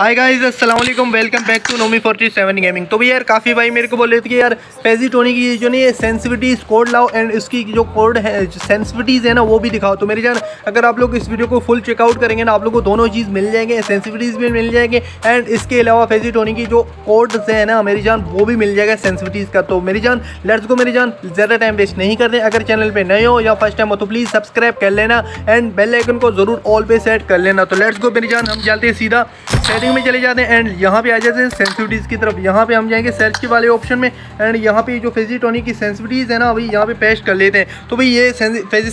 हाय guys अस्सलाम वालेकुम welcome back to Nomi forty seven gaming तो भी यार, काफ़ी भाई मेरे को बोल रहे थे कि यार फैजी टोनी की जो नहीं सेंसिविटीज़ कोड लाओ एंड इसकी जो कोड है सेंसिविटीज़ है ना, वो भी दिखाओ। तो मेरी जान, अगर आप लोग इस वीडियो को फुल चेकआउट करेंगे ना, आप लोग को दोनों चीज़ मिल जाएँगे सेंसिविटीज़ भी मिल जाएँगे एंड इसके अलावा फैजी टोनी की जो कोड से है ना, मेरी जान, वो भी मिल जाएगा सेंसिविटीज़ का। तो मेरी जान लेट्स को मेरी जान, ज़्यादा टाइम वेस्ट नहीं कर रहे अगर चैनल पर नए हो या फ़र्स्ट टाइम हो तो प्लीज़ सब्सक्राइब कर लेना एंड बेल आइकन को ज़रूर ऑल पे सेट कर लेना। तो लेट्स गो मेरी जान, हम चलते सीधा सेटिंग में चले जाते हैं एंड यहाँ पे आ जाते हैं सेंसिटिविटीज़ की तरफ़। यहाँ पे हम जाएँगे सर्च के वाले ऑप्शन में एंड यहाँ पे जो फेजी टोनी की सेंसिटिविटीज़ है ना, अभी यहाँ पे पेस्ट कर लेते हैं। तो भाई ये फेजी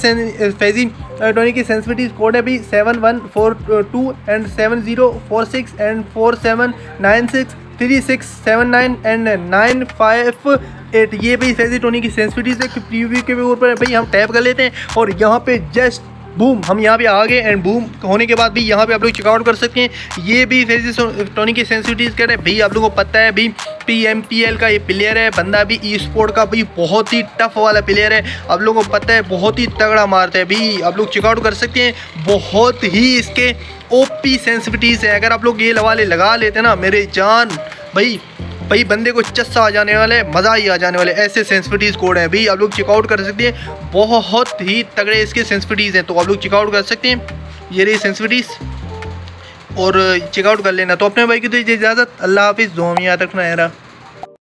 फेजी टोनी की सेंसिटिविटीज़ कोड है भाई seven one four two and seven zero four six and four seven nine six three six seven nine and nine five eight ये भाई फेजी टोनी की सेंसिटिविटीज़ है प्रीव्यू के ऊपर भाई हम टैप कर लेते हैं और यहाँ पे जस्ट बूम, हम यहाँ पे आ गए एंड बूम होने के बाद भी यहाँ पे आप लोग चेकआउट कर सकते हैं। ये भी फेजिस टोनी की सेंसिटिविटीज़ कह रहे हैं, भाई आप लोगों को पता है, भाई पी एम पी एल का ये प्लेयर है, बंदा भी ई स्पोर्ट का भाई बहुत ही टफ वाला प्लेयर है। आप लोगों को पता है, बहुत ही तगड़ा मारता है, भाई आप लोग चेकआउट कर सकते हैं। बहुत ही इसके ओ पी सेंसिटिविटीज़ है अगर आप लोग ये लवाले लगा लेते ना, मेरे जान, भाई भाई, बंदे को चस्सा आ जाने वाले, मज़ा ही आ जाने वाले, ऐसे सेंसिटिविटीज़ कोड हैं। भाई, आप लोग चेकआउट कर सकते हैं। बहुत ही तगड़े इसके सेंसिटिविटीज़ हैं तो आप लोग चेकआउट कर सकते हैं। ये रही सेंसिटिविटीज़ और चेकआउट कर लेना। तो अपने भाई की तो इजाज़त। अल्लाह हाफिज़। दो याद रखना, यार।